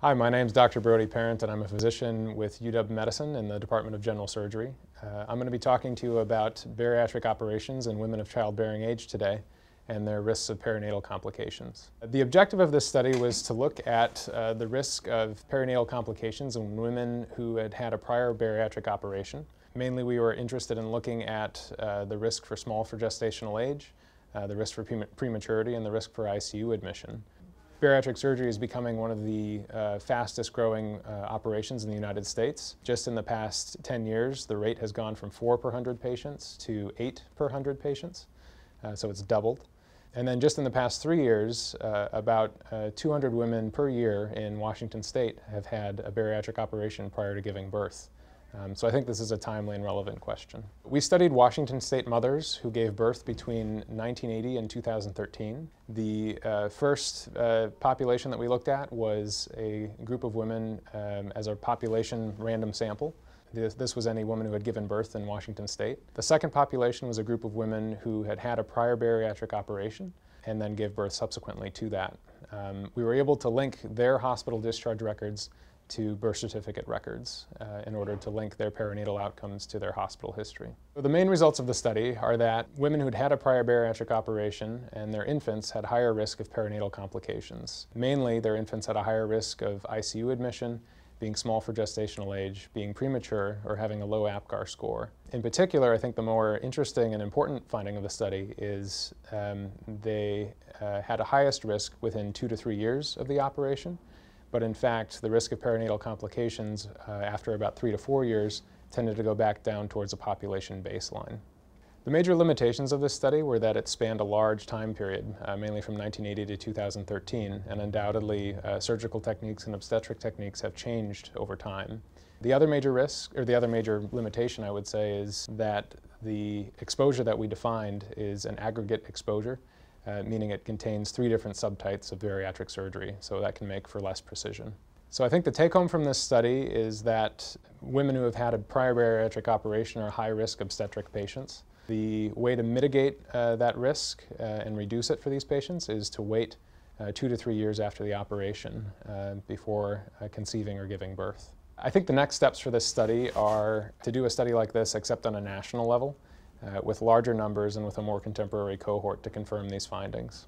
Hi, my name is Dr. Brodie Parent and I'm a physician with UW Medicine in the Department of General Surgery. Uh, I'm going to be talking to you about bariatric operations in women of childbearing age today and their risks of perinatal complications. The objective of this study was to look at uh, the risk of perinatal complications in women who had had a prior bariatric operation. Mainly we were interested in looking at uh, the risk for small for gestational age, uh, the risk for prematurity, and the risk for ICU admission. Bariatric surgery is becoming one of the uh, fastest growing uh, operations in the United States. Just in the past 10 years, the rate has gone from 4 per 100 patients to 8 per 100 patients, uh, so it's doubled. And then just in the past three years, uh, about uh, 200 women per year in Washington state have had a bariatric operation prior to giving birth. Um, so I think this is a timely and relevant question. We studied Washington state mothers who gave birth between 1980 and 2013. The uh, first uh, population that we looked at was a group of women um, as a population random sample. This, this, was any woman who had given birth in Washington state. The second population was a group of women who had had a prior bariatric operation and then gave birth subsequently to that. Um, we were able to link their hospital discharge records to birth certificate records uh, in order to link their perinatal outcomes to their hospital history. So the main results of the study are that women who'd had a prior bariatric operation and their infants had higher risk of perinatal complications. Mainly, their infants had a higher risk of ICU admission, being small for gestational age, being premature, or having a low APGAR score. In particular, I think the more interesting and important finding of the study is um, they uh, had a highest risk within two to three years of the operation, but in fact, the risk of perinatal complications uh, after about three to four years tended to go back down towards a population baseline. The major limitations of this study were that it spanned a large time period, uh, mainly from 1980 to 2013, and undoubtedly uh, surgical techniques and obstetric techniques have changed over time. The other major risk, or the other major limitation I would say, is that the exposure that we defined is an aggregate exposure uh, meaning it contains three different subtypes of bariatric surgery, so that can make for less precision. So I think the take home from this study is that women who have had a prior bariatric operation are high risk obstetric patients. The way to mitigate uh, that risk uh, and reduce it for these patients is to wait uh, two to three years after the operation uh, before uh, conceiving or giving birth. I think the next steps for this study are to do a study like this except on a national level uh, with larger numbers and with a more contemporary cohort to confirm these findings.